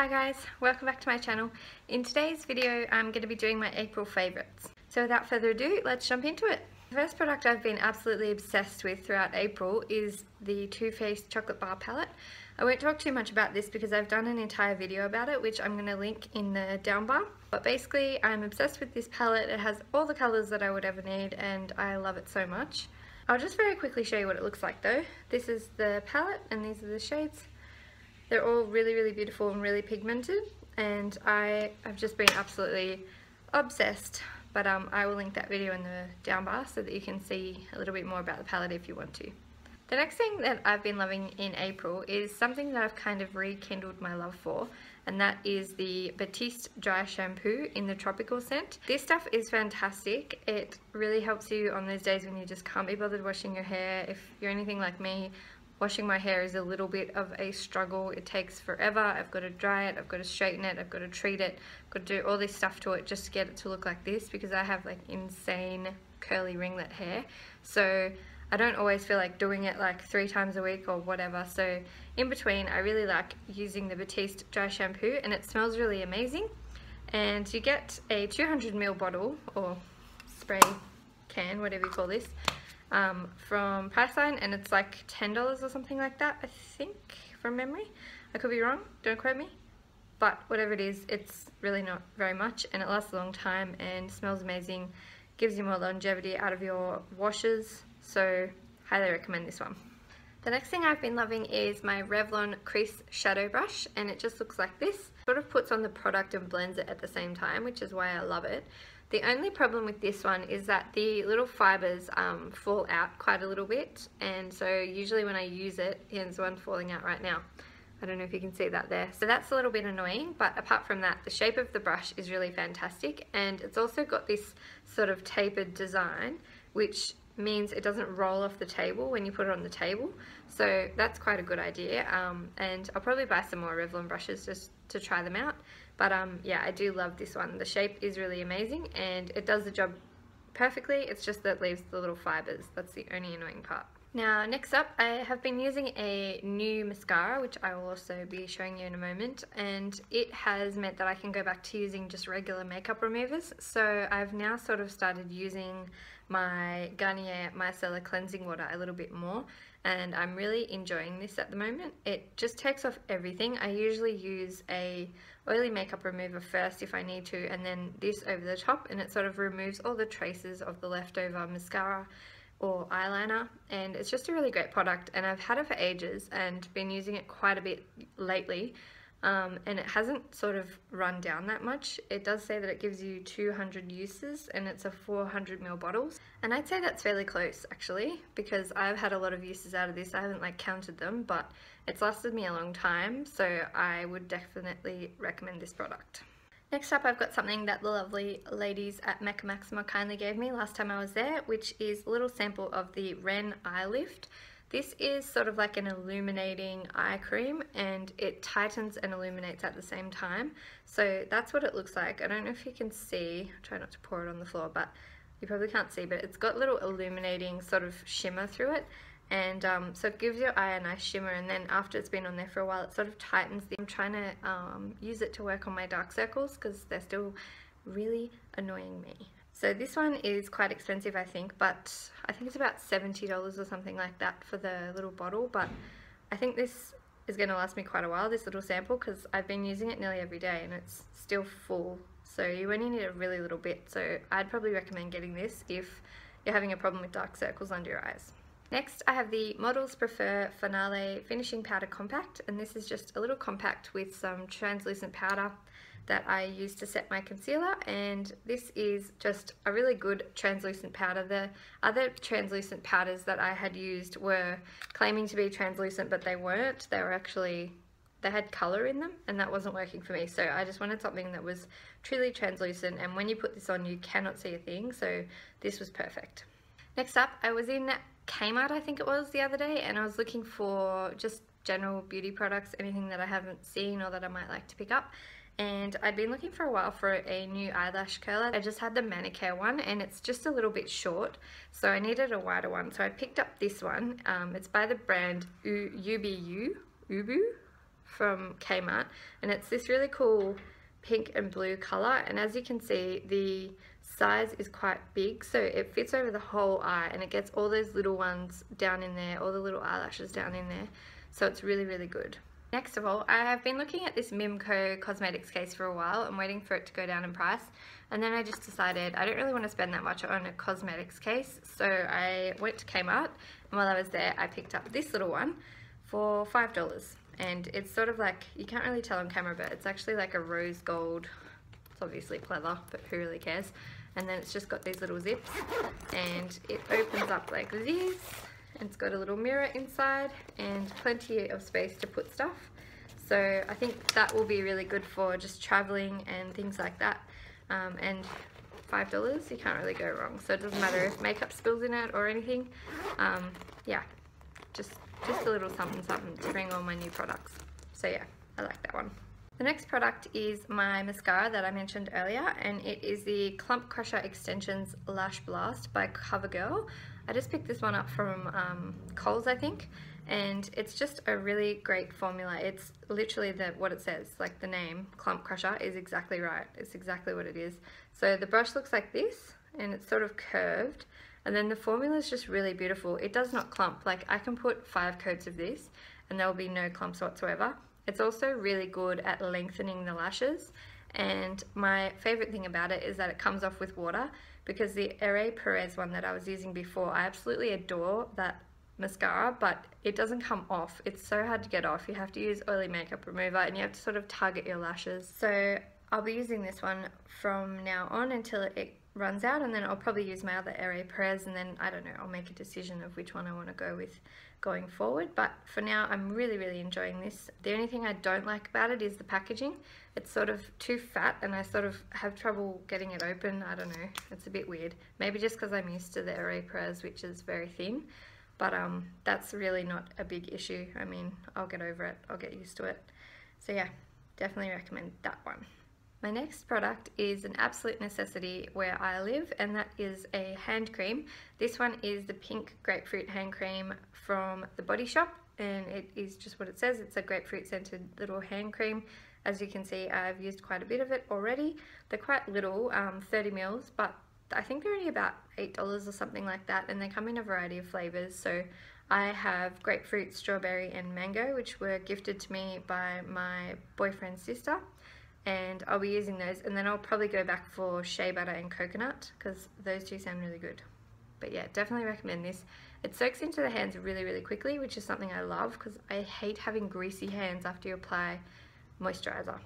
Hi guys, welcome back to my channel. In today's video I'm going to be doing my April favourites. So without further ado, let's jump into it. The first product I've been absolutely obsessed with throughout April is the Too Faced Chocolate Bar Palette. I won't talk too much about this because I've done an entire video about it which I'm going to link in the down bar. But basically I'm obsessed with this palette. It has all the colours that I would ever need and I love it so much. I'll just very quickly show you what it looks like though. This is the palette and these are the shades. They're all really, really beautiful and really pigmented and I have just been absolutely obsessed but um, I will link that video in the down bar so that you can see a little bit more about the palette if you want to. The next thing that I've been loving in April is something that I've kind of rekindled my love for and that is the Batiste Dry Shampoo in the Tropical scent. This stuff is fantastic. It really helps you on those days when you just can't be bothered washing your hair. If you're anything like me, Washing my hair is a little bit of a struggle. It takes forever. I've got to dry it, I've got to straighten it, I've got to treat it, I've got to do all this stuff to it just to get it to look like this because I have like insane curly ringlet hair. So I don't always feel like doing it like three times a week or whatever. So in between, I really like using the Batiste dry shampoo and it smells really amazing. And you get a 200ml bottle or spray can, whatever you call this, um, from Priceline and it's like $10 or something like that, I think, from memory. I could be wrong, don't quote me. But whatever it is, it's really not very much and it lasts a long time and smells amazing, gives you more longevity out of your washes, so highly recommend this one. The next thing I've been loving is my Revlon Crease Shadow Brush and it just looks like this. Sort of puts on the product and blends it at the same time, which is why I love it. The only problem with this one is that the little fibres um, fall out quite a little bit and so usually when I use it, here's one falling out right now. I don't know if you can see that there. So that's a little bit annoying, but apart from that, the shape of the brush is really fantastic and it's also got this sort of tapered design, which means it doesn't roll off the table when you put it on the table. So that's quite a good idea. Um, and I'll probably buy some more Revlon brushes just to try them out. But um, yeah, I do love this one. The shape is really amazing and it does the job perfectly. It's just that it leaves the little fibres. That's the only annoying part. Now next up I have been using a new mascara which I will also be showing you in a moment and it has meant that I can go back to using just regular makeup removers so I've now sort of started using my Garnier Micellar Cleansing Water a little bit more and I'm really enjoying this at the moment. It just takes off everything. I usually use a oily makeup remover first if I need to and then this over the top and it sort of removes all the traces of the leftover mascara or eyeliner and it's just a really great product and I've had it for ages and been using it quite a bit lately um, and it hasn't sort of run down that much. It does say that it gives you 200 uses and it's a 400ml bottles and I'd say that's fairly close actually because I've had a lot of uses out of this. I haven't like counted them but it's lasted me a long time so I would definitely recommend this product. Next up I've got something that the lovely ladies at Mecca Maxima kindly gave me last time I was there, which is a little sample of the Ren Eye Lift. This is sort of like an illuminating eye cream and it tightens and illuminates at the same time. So that's what it looks like. I don't know if you can see, try not to pour it on the floor, but you probably can't see, but it's got little illuminating sort of shimmer through it and um, so it gives your eye a nice shimmer and then after it's been on there for a while it sort of tightens the, I'm trying to um, use it to work on my dark circles because they're still really annoying me so this one is quite expensive I think but I think it's about $70 or something like that for the little bottle but I think this is going to last me quite a while this little sample because I've been using it nearly every day and it's still full so you only need a really little bit so I'd probably recommend getting this if you're having a problem with dark circles under your eyes. Next I have the Models Prefer Finale Finishing Powder Compact and this is just a little compact with some translucent powder that I use to set my concealer and this is just a really good translucent powder. The other translucent powders that I had used were claiming to be translucent but they weren't. They were actually, they had colour in them and that wasn't working for me so I just wanted something that was truly translucent and when you put this on you cannot see a thing so this was perfect. Next up I was in Kmart, I think it was, the other day, and I was looking for just general beauty products, anything that I haven't seen or that I might like to pick up. And I'd been looking for a while for a new eyelash curler. I just had the Manicare one and it's just a little bit short. So I needed a wider one. So I picked up this one. Um, it's by the brand U UBU, Ubu? from Kmart and it's this really cool pink and blue color and as you can see the size is quite big so it fits over the whole eye and it gets all those little ones down in there all the little eyelashes down in there. So it's really really good. Next of all I have been looking at this Mimco cosmetics case for a while and waiting for it to go down in price. And then I just decided I don't really want to spend that much on a cosmetics case so I went to Kmart and while I was there I picked up this little one for five dollars. And it's sort of like you can't really tell on camera but it's actually like a rose gold it's obviously pleather but who really cares and then it's just got these little zips and it opens up like this. And it's got a little mirror inside and plenty of space to put stuff. So I think that will be really good for just traveling and things like that. Um, and five dollars you can't really go wrong. So it doesn't matter if makeup spills in it or anything. Um, yeah just just a little something something to bring all my new products. So yeah I like that one the next product is my mascara that I mentioned earlier and it is the Clump Crusher Extensions Lash Blast by CoverGirl. I just picked this one up from um, Coles I think and it's just a really great formula. It's literally the what it says, like the name Clump Crusher is exactly right. It's exactly what it is. So the brush looks like this and it's sort of curved and then the formula is just really beautiful. It does not clump. Like I can put five coats of this and there will be no clumps whatsoever. It's also really good at lengthening the lashes and my favorite thing about it is that it comes off with water because the Ere Perez one that I was using before, I absolutely adore that mascara but it doesn't come off. It's so hard to get off. You have to use oily makeup remover and you have to sort of target your lashes. So I'll be using this one from now on until it runs out and then I'll probably use my other Ere Perez and then I don't know I'll make a decision of which one I want to go with going forward. But for now I'm really really enjoying this. The only thing I don't like about it is the packaging. It's sort of too fat and I sort of have trouble getting it open. I don't know it's a bit weird. Maybe just because I'm used to the Ere Perez which is very thin. But um that's really not a big issue. I mean I'll get over it. I'll get used to it. So yeah definitely recommend that one my next product is an absolute necessity where I live and that is a hand cream. This one is the pink grapefruit hand cream from the Body Shop and it is just what it says. It's a grapefruit scented little hand cream. As you can see I've used quite a bit of it already. They're quite little, um, 30 mils, but I think they're only about $8 or something like that and they come in a variety of flavors. So I have grapefruit, strawberry and mango which were gifted to me by my boyfriend's sister and I'll be using those. And then I'll probably go back for shea butter and coconut because those two sound really good. But yeah definitely recommend this. It soaks into the hands really really quickly which is something I love because I hate having greasy hands after you apply moisturizer.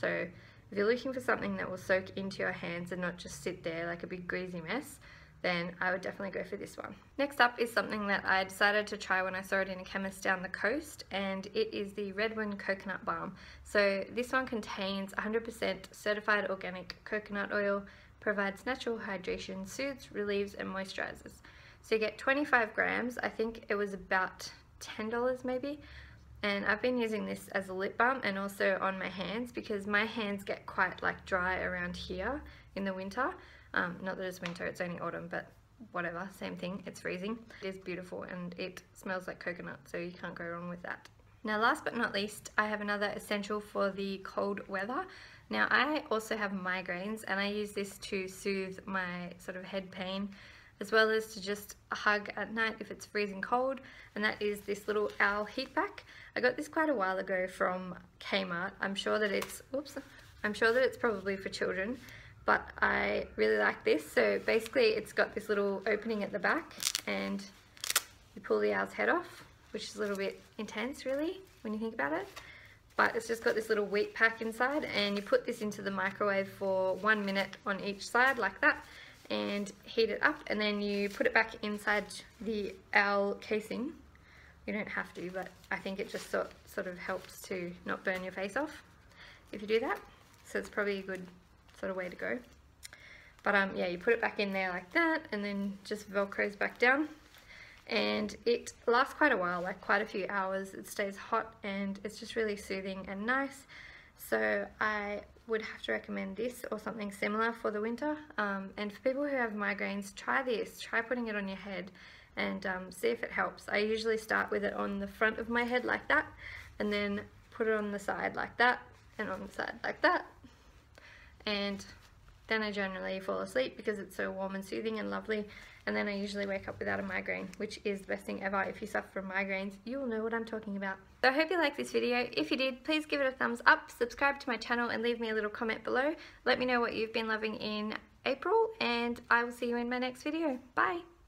So if you're looking for something that will soak into your hands and not just sit there like a big greasy mess then I would definitely go for this one. Next up is something that I decided to try when I saw it in a chemist down the coast and it is the Redwin Coconut Balm. So this one contains 100% certified organic coconut oil, provides natural hydration, soothes, relieves and moisturizes. So you get 25 grams, I think it was about $10 maybe and I've been using this as a lip balm and also on my hands because my hands get quite like dry around here in the winter um, not that it's winter, it's only autumn, but whatever, same thing, it's freezing. It is beautiful and it smells like coconut, so you can't go wrong with that. Now last but not least, I have another essential for the cold weather. Now I also have migraines and I use this to soothe my sort of head pain as well as to just hug at night if it's freezing cold and that is this little owl heat pack. I got this quite a while ago from Kmart. I'm sure that it's, oops, I'm sure that it's probably for children but I really like this. So basically it's got this little opening at the back and you pull the owl's head off, which is a little bit intense really when you think about it. But it's just got this little wheat pack inside and you put this into the microwave for one minute on each side like that and heat it up and then you put it back inside the owl casing. You don't have to, but I think it just sort, sort of helps to not burn your face off if you do that. So it's probably a good sort of way to go. But um, yeah, you put it back in there like that and then just velcros back down. And it lasts quite a while, like quite a few hours. It stays hot and it's just really soothing and nice. So I would have to recommend this or something similar for the winter. Um, and for people who have migraines, try this. Try putting it on your head and um, see if it helps. I usually start with it on the front of my head like that and then put it on the side like that and on the side like that and then I generally fall asleep because it's so warm and soothing and lovely. And then I usually wake up without a migraine which is the best thing ever. If you suffer from migraines you'll know what I'm talking about. So I hope you liked this video. If you did please give it a thumbs up subscribe to my channel and leave me a little comment below. Let me know what you've been loving in April and I will see you in my next video. Bye